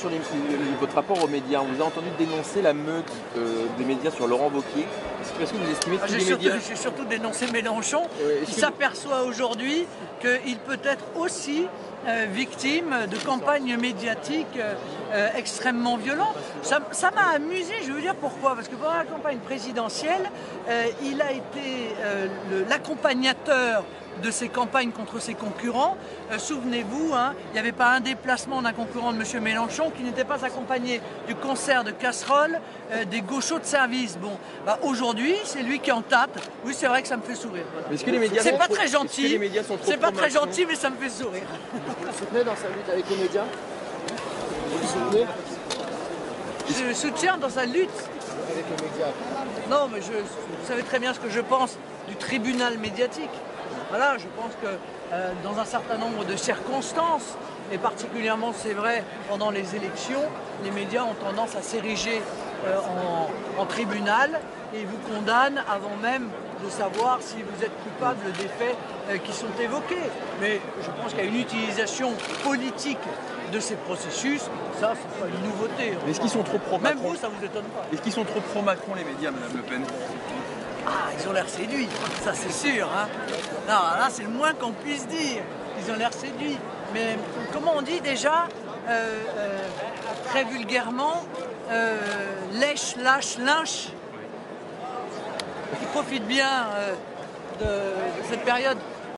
sur les- votre rapport aux médias. On vous a entendu dénoncer la meute euh, des médias sur Laurent Wauquiez. Est-ce que- est-ce que vous estimez que Ah, tous les surtout, médias... j'ai surtout dénoncé Mélenchon, est-ce qui s'aperçoit aujourd'hui qu'il peut être aussi euh, victime de campagnes médiatiques euh, euh, extrêmement violentes. Ça m'a amusé, je veux dire pourquoi. Parce que pendant la campagne présidentielle, euh, il a été l'accompagnateur de ces campagnes contre ses concurrents. Euh, Souvenez-vous, hein, il n'y avait pas un déplacement d'un concurrent de M. Mélenchon qui n'était pas accompagné du concert de casseroles euh, des gauchos de service. Bon, bah, aujourd'hui, c'est lui qui en tâte. Oui, c'est vrai que ça me fait sourire. voilà. Est-ce que les médias C'est pas très gentil. C'est pas très gentil, mais ça me fait sourire. Vous le soutenez dans sa lutte avec les médias Vous le soutenez Je le soutiens dans sa lutte. avec les médias Non, mais je, vous savez très bien ce que je pense du tribunal médiatique. Voilà, je pense que euh, dans un certain nombre de circonstances, et particulièrement c'est vrai pendant les élections, les médias ont tendance à s'ériger en, en tribunal et vous condamnent avant même de savoir si vous êtes coupable des faits euh, qui sont évoqués. Mais je pense qu'il y a une utilisation politique de ces processus, ça c'est pas une nouveauté. Est-ce qu'ils sont trop Même pro-Macron vous, ça vous étonne pas. Est-ce qu'ils sont trop pro-Macron les médias, Madame Le Pen? Ah, ils ont l'air séduits, ça c'est sûr. Hein. Non, là c'est le moins qu'on puisse dire. Ils ont l'air séduits. Mais comment on dit déjà, euh, euh, très vulgairement, euh, lèche, lâche, lynche. Ils profitent bien euh, de cette période